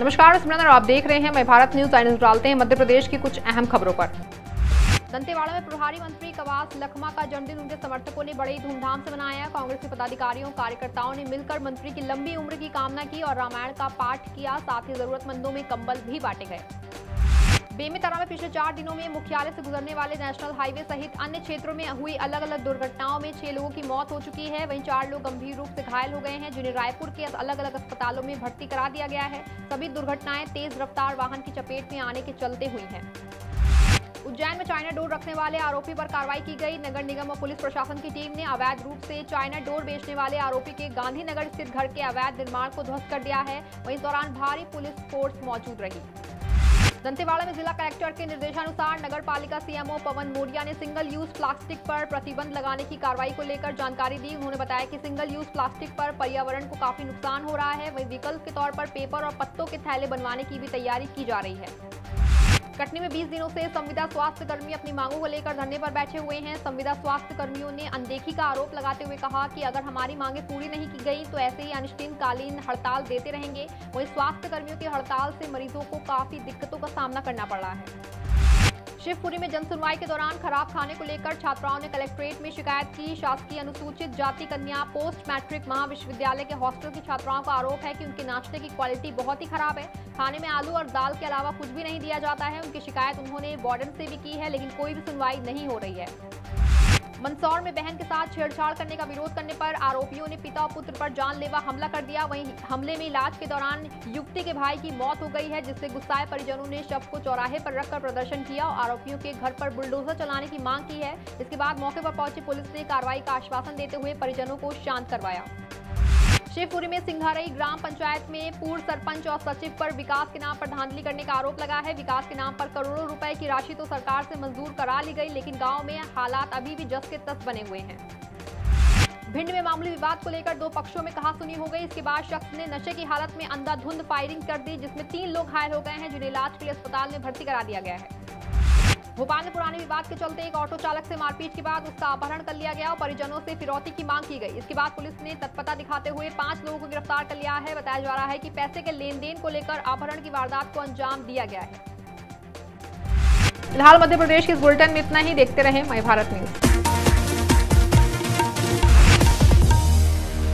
नमस्कार और आप देख रहे हैं मैं भारत न्यूज़, चैनल डालते हैं मध्य प्रदेश की कुछ अहम खबरों पर। दंतेवाड़ा में प्रभारी मंत्री कवास लखमा का जन्मदिन, उनके समर्थकों ने बड़ी धूमधाम से मनाया। कांग्रेस के पदाधिकारियों, कार्यकर्ताओं ने मिलकर मंत्री की लंबी उम्र की कामना की और रामायण का पाठ किया। साथ ही जरूरतमंदों में कंबल भी बांटे गए। बेमेतरा में पिछले चार दिनों में मुख्यालय से गुजरने वाले नेशनल हाईवे सहित अन्य क्षेत्रों में हुई अलग अलग दुर्घटनाओं में छह लोगों की मौत हो चुकी है। वहीं चार लोग गंभीर रूप से घायल हो गए हैं, जिन्हें रायपुर के अलग अलग अस्पतालों में भर्ती करा दिया गया है। सभी दुर्घटनाएँ तेज रफ्तार वाहन की चपेट में आने के चलते हुई हैं। उज्जैन में चाइना डोर रखने वाले आरोपी पर कार्रवाई की गई। नगर निगम और पुलिस प्रशासन की टीम ने अवैध रूप से चाइना डोर बेचने वाले आरोपी के गांधीनगर स्थित घर के अवैध निर्माण को ध्वस्त कर दिया है। वहीं दौरान भारी पुलिस फोर्स मौजूद रही। दंतेवाड़ा में जिला कलेक्टर के निर्देशानुसार नगर पालिका सीएमओ पवन मोरिया ने सिंगल यूज़ प्लास्टिक पर प्रतिबंध लगाने की कार्रवाई को लेकर जानकारी दी। उन्होंने बताया कि सिंगल यूज़ प्लास्टिक पर पर्यावरण को काफ़ी नुकसान हो रहा है। वहीं विकल्प के तौर पर पेपर और पत्तों के थैले बनवाने की भी तैयारी की जा रही है। कटनी में 20 दिनों से संविदा स्वास्थ्य कर्मी अपनी मांगों को लेकर धरने पर बैठे हुए हैं। संविदा स्वास्थ्य कर्मियों ने अनदेखी का आरोप लगाते हुए कहा कि अगर हमारी मांगे पूरी नहीं की गई तो ऐसे ही अनिश्चितकालीन हड़ताल देते रहेंगे। वहीं स्वास्थ्य कर्मियों की हड़ताल से मरीजों को काफ़ी दिक्कतों का सामना करना पड़ रहा है। शिवपुरी में जनसुनवाई के दौरान खराब खाने को लेकर छात्राओं ने कलेक्ट्रेट में शिकायत की। शासकीय अनुसूचित जाति कन्या पोस्ट मैट्रिक महाविश्वविद्यालय के हॉस्टल की छात्राओं का आरोप है कि उनके नाश्ते की क्वालिटी बहुत ही खराब है। खाने में आलू और दाल के अलावा कुछ भी नहीं दिया जाता है। उनकी शिकायत उन्होंने वार्डन से भी की है, लेकिन कोई भी सुनवाई नहीं हो रही है। मंदसौर में बहन के साथ छेड़छाड़ करने का विरोध करने पर आरोपियों ने पिता और पुत्र पर जानलेवा हमला कर दिया। वहीं हमले में इलाज के दौरान युवती के भाई की मौत हो गई है, जिससे गुस्साए परिजनों ने शव को चौराहे पर रखकर प्रदर्शन किया और आरोपियों के घर पर बुलडोजर चलाने की मांग की है। इसके बाद मौके पर पहुँची पुलिस ने कार्रवाई का आश्वासन देते हुए परिजनों को शांत करवाया। शिवपुरी में सिंघारई ग्राम पंचायत में पूर्व सरपंच और सचिव पर विकास के नाम पर धांधली करने का आरोप लगा है। विकास के नाम पर करोड़ों रुपए की राशि तो सरकार से मंजूर करा ली गई, लेकिन गाँव में हालात अभी भी जस के तस बने हुए हैं। भिंड में मामूली विवाद को लेकर दो पक्षों में कहा सुनी हो गई। इसके बाद शख्स ने नशे की हालत में अंधाधुंध फायरिंग कर दी, जिसमें तीन लोग घायल हो गए हैं, जिन्हें इलाज के लिए अस्पताल में भर्ती करा दिया गया है। भोपाल में पुराने विवाद के चलते एक ऑटो चालक से मारपीट के बाद उसका अपहरण कर लिया गया और परिजनों से फिरौती की मांग की गई। इसके बाद पुलिस ने तत्परता दिखाते हुए पाँच लोगों को गिरफ़्तार कर लिया है। बताया जा रहा है कि पैसे के लेन देन को लेकर अपहरण की वारदात को अंजाम दिया गया है। फ़िलहाल मध्य प्रदेश के इस बुलेटिन में इतना ही। देखते रहे मई भारत न्यूज़